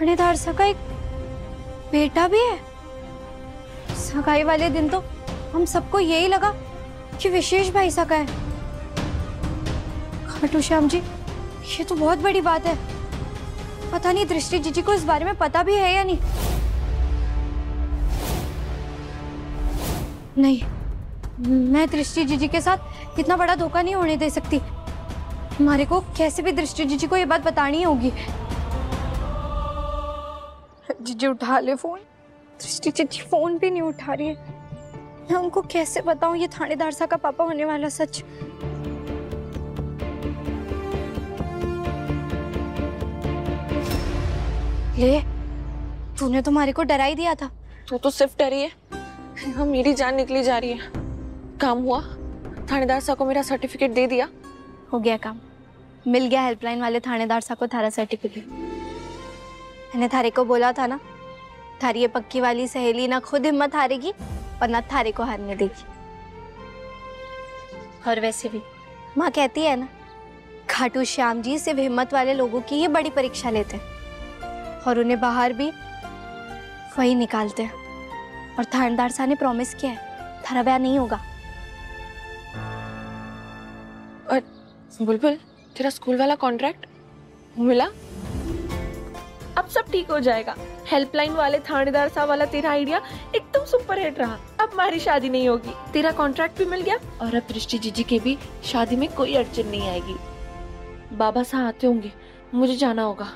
थानेदार सा का एक बेटा भी है? सगाई वाले दिन तो हम सबको यही लगा कि विशेष भाई सा का है। खाटू श्याम जी, ये तो बहुत बड़ी बात है। पता नहीं दृष्टि जीजी को इस बारे में पता भी है या नहीं? नहीं। मैं दृष्टि जीजी के साथ इतना बड़ा धोखा नहीं होने दे सकती। हमारे को कैसे भी दृष्टि जीजी को ये बात बतानी होगी। जीजी, उठा ले फ़ोन। दृष्टि जीजी, फ़ोन भी नहीं उठा रही है। मैं उनको कैसे बताऊँ? ये थानेदार सा का पापा होने वाला सच। ले, तूने तो हमारे को डरा ही दिया था। तू तो सिर्फ़ डरी है। यहाँ मेरी जान निकली जा रही है। काम हुआ? थानेदार साहब को मेरा सर्टिफिकेट दे दिया? हो गया काम। मिल गया हेल्पलाइन वाले थानेदार साहब को थारा सर्टिफिकेट मैंने थारे को बोला था ना, थारी ये पक्की वाली सहेली ना खुद हिम्मत हारेगी और ना थारे को हारने देगी। और वैसे भी, माँ कहती है ना, खाटू श्याम जी सिर्फ़ हिम्मत वाले लोगों की ही बड़ी परीक्षा लेते हैं और उन्हें बाहर भी वही निकालते हैं। और थानेदार साहब ने प्रॉमिस किया है, थारा ब्याह नहीं होगा। और बुलबुल तेरा स्कूल वाला कॉन्ट्रैक्ट मिला? अब सब ठीक हो जाएगा। हेल्पलाइन वाले थानेदार साहब वाला तेरा आइडिया एकदम सुपर हिट रहा। अब हमारी शादी नहीं होगी। तेरा कॉन्ट्रैक्ट भी मिल गया। और अब दृष्टि जीजी के भी शादी में कोई अड़चन नहीं आएगी। बाबा साहब आते होंगे मुझे जाना होगा।